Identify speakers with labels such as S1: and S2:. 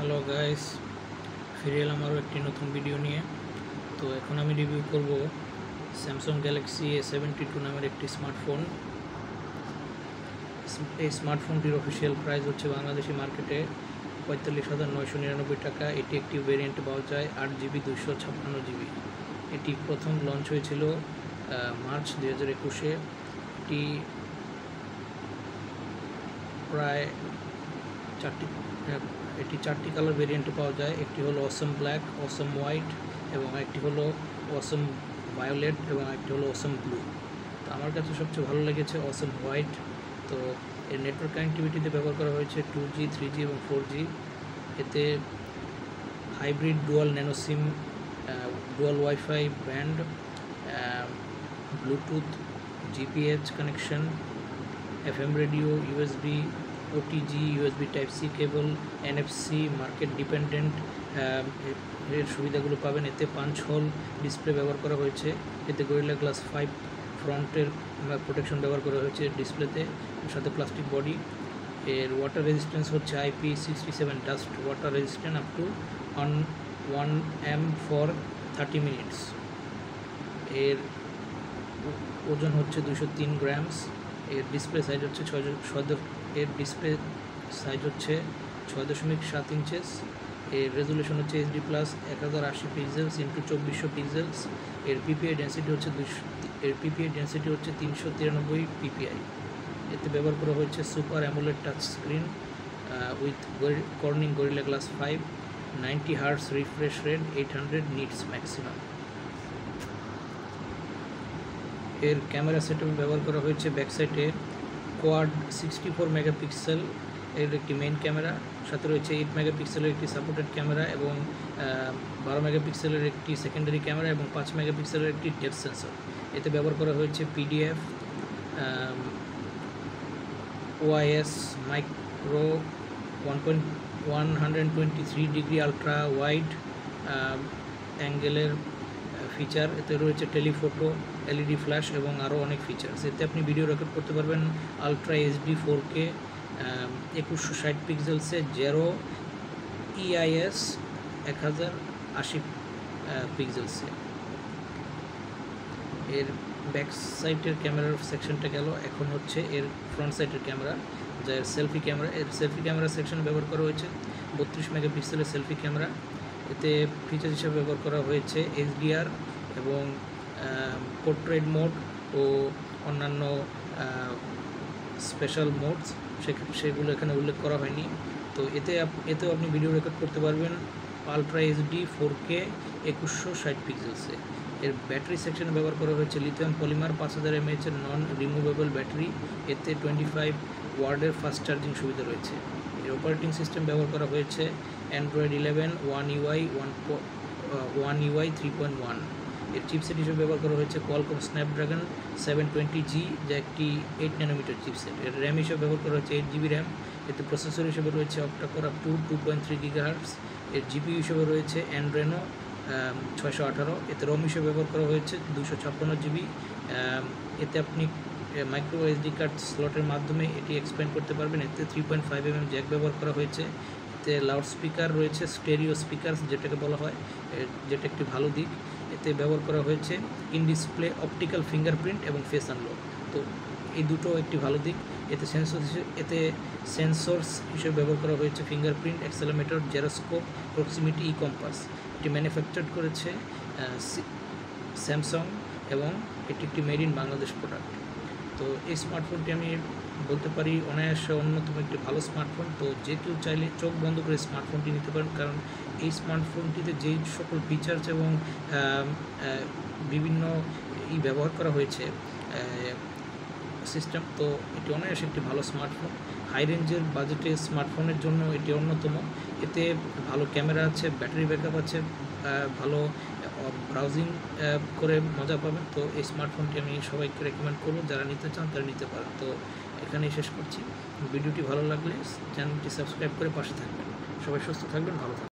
S1: Hello guys ফিরে এলাম আরও একটি নতুন ভিডিও নিয়ে। তো এখন আমি রিভিউ করব Samsung Galaxy A seventy two নামের একটি স্মার্টফোন এই স্মার্টফোনটির অফিসিয়াল প্রাইস হচ্ছে বাংলাদেশি মার্কেটে পঁয়তাল্লিশ হাজার নয়শো নিরানব্বই টাকা। এটি একটি ভেরিয়েন্ট পাওয়া যায় আট জিবি দুশো ছাপ্পান্ন জিবি এটি প্রথম লঞ্চ হয়েছিল মার্চ দু হাজার একুশে। এটি প্রায় চারটি এটি চারটি কালার ভেরিয়েন্টে পাওয়া যায়। একটি হলো অসম ব্ল্যাক অসম হোয়াইট এবং একটি হলো অসম ভায়োলেট এবং একটি হলো অসম ব্লু তো আমার কাছে সবচেয়ে ভালো লেগেছে অসম হোয়াইট তো এর নেটওয়ার্ক কানেক্টিভিটিতে ব্যবহার করা হয়েছে টু জি থ্রি জি এবং ফোর জি এতে hybrid dual nano SIM dual WiFi band Bluetooth GPS connection FM radio USB OTG USB type C cable NFC market dependent এর সুবিধাগুলো পাবেন। এতে পাঁচ হল ডিসপ্লে ব্যবহার করা হয়েছে। এতে গরিলা গ্লাস ফাইভ ফ্রন্টের প্রোটেকশন ব্যবহার করা হয়েছে ডিসপ্লেতে সাথে প্লাস্টিক বডি এর ওয়াটার রেজিস্ট্যান্স হচ্ছে IP sixty seven dust water resistant up to one one M for thirty minutes এর ওজন হচ্ছে দুশো তিন গ্রামস এর ডিসপ্লে সাইজ হচ্ছে ছয় এর ডিসপ্লে সাইজ হচ্ছে ছয় দশমিক সাত ইঞ্চেস এর রেজুলেশন হচ্ছে এইচডি প্লাস এক হাজার আশি পিক্সেলস ইন্টু চব্বিশশো পিক্সেলস এর পিপিআই ডেন্সিটি হচ্ছে দুশো এর পিপিআই ডেন্সিটি হচ্ছে তিনশো তিরানব্বই পিপিআই এতে ব্যবহার করা হয়েছে super AMOLED touch screen with Corning Gorilla Glass five ninety hertz refresh rate eight hundred nits maximum এর ক্যামেরা সেটআপ ব্যবহার করা হয়েছে ব্যাক সাইডে কোয়াড সিক্সটি ফোর মেগাপিক্সেল এর একটি মেইন ক্যামেরা সাথে রয়েছে এইট মেগাপিক্সেলের একটি সাপোর্টেড ক্যামেরা এবং বারো মেগাপিক্সেলের একটি সেকেন্ডারি ক্যামেরা এবং পাঁচ মেগাপিক্সেলের একটি ডেপ সেন্সর এতে ব্যবহার করা হয়েছে PDF OIS micro one point one hundred twenty three degree ultra wide অ্যাঙ্গেলের feature এতে রয়েছে টেলিফোটো এলইডি ফ্ল্যাশ এবং আরও অনেক ফিচার্স এতে আপনি ভিডিও রেকর্ড করতে পারবেন আলট্রা এইচডি ফোর কে একুশশো ষাট পিক্সেলসে জেরো ইআইএস এক হাজার আশি পিক্সেলসে এর ব্যাক সাইডের ক্যামেরার সেকশনটা গেল। এখন হচ্ছে এর ফ্রন্ট সাইডের ক্যামেরা যার সেলফি ক্যামেরা এর সেলফি ক্যামেরা সেকশন ব্যবহার করা হয়েছে। বত্রিশ মেগাপিক্সেলের সেলফি ক্যামেরা এতে ফিচার হিসেবে ব্যবহার করা হয়েছে এইচডিআর এবং পোর্ট্রেট মোড ও অন্যান্য স্পেশাল মোডস সেগুলো এখানে উল্লেখ করা হয়নি। তো এতে এতেও আপনি ভিডিও রেকর্ড করতে পারবেন আলট্রা এইচডি ফোর কে একুশশো ষাট পিক্সেলসে এর ব্যাটারি সেকশনে ব্যবহার করা হয়েছে লিথিয়াম পলিমার পাঁচ হাজার এমএইচের নন রিমুভেবল ব্যাটারি এতে টোয়েন্টি ফাইভ ওয়ার্ডের ফাস্ট চার্জিং সুবিধা রয়েছে। এর অপারেটিং সিস্টেম ব্যবহার করা হয়েছে Android eleven One UI one One UI three point one এর চিপসেট হিসেবে ব্যবহার করা হয়েছে Qualcomm Snapdragon seven twenty G যা একটি এইট ন্যানোমিটার চিপসেট এর র্যাম হিসেবে ব্যবহার করা হয়েছে এইট জিবি র্যাম এতে প্রসেসর হিসেবে রয়েছে octacore up to two point three gigahertz এর জিপি হিসেবে রয়েছে অ্যান্ড্রেনো ছয়শো আঠারো। এতে রম হিসেবে ব্যবহার করা হয়েছে দুশো ছাপ্পান্ন জিবি এতে আপনি মাইক্রো এসডি কার্ড স্লটের মাধ্যমে এটি এক্সপ্যান্ড করতে পারবেন। এতে three point five M M jack ব্যবহার করা হয়েছে। এতে লাউড স্পিকার রয়েছে স্টেরিও স্পিকার যেটাকে বলা হয়। যেটা একটি ভালো দিক। এতে ব্যবহার করা হয়েছে ইন ডিসপ্লে অপটিক্যাল ফিঙ্গারপ্রিন্ট এবং ফেস আনলক তো এই দুটো একটি ভালো দিক। এতে সেন্সর এতে সেন্সরস হিসেবে ব্যবহার করা হয়েছে fingerprint accelerometer gyroscope proximity E compass এটি ম্যানুফ্যাকচার করেছে স্যামসাং এবং এটি একটি মেড ইন বাংলাদেশ প্রোডাক্ট তো এই স্মার্টফোনটি আমি বলতে পারি, অনায়াসে অন্যতম একটি ভালো স্মার্টফোন তো যে কেউ চাইলে চোখ বন্ধ করে স্মার্টফোনটি নিতে পারেন, কারণ এই স্মার্টফোনটিতে যেই সকল ফিচার্স এবং বিভিন্ন ই ব্যবহার করা হয়েছে সিস্টেম তো এটি অনায়াসে একটি ভালো স্মার্টফোন হাই রেঞ্জের বাজেটে স্মার্টফোনের জন্য এটি অন্যতম। এতে ভালো ক্যামেরা আছে ব্যাটারি ব্যাকআপ আছে ভালো ব্রাউজিং অ্যাপ করে মজা পাবেন। তো এই স্মার্টফোনটি আমি সবাইকে রেকমেন্ড করব। যারা নিতে চান, তারা নিতে পারেন। তো এখানেই শেষ করছি। ভিডিওটি ভালো লাগলে চ্যানেলটি সাবস্ক্রাইব করে পাশে থাকবেন। সবাই সুস্থ থাকবেন, ভালো থাকবেন।